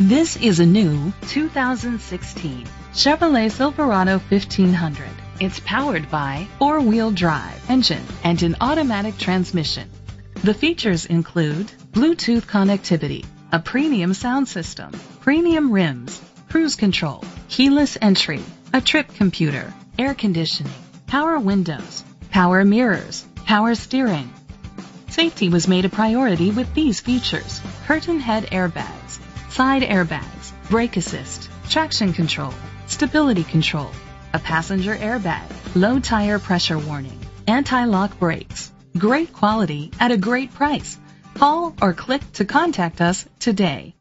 This is a new 2016 Chevrolet Silverado 1500. It's powered by four-wheel drive engine and an automatic transmission. The features include Bluetooth connectivity, a premium sound system, premium rims, cruise control, keyless entry, a trip computer, air conditioning, power windows, power mirrors, power steering. Safety was made a priority with these features. Curtain head airbags, side airbags, brake assist, traction control, stability control, a passenger airbag, low tire pressure warning, anti-lock brakes. Great quality at a great price. Call or click to contact us today.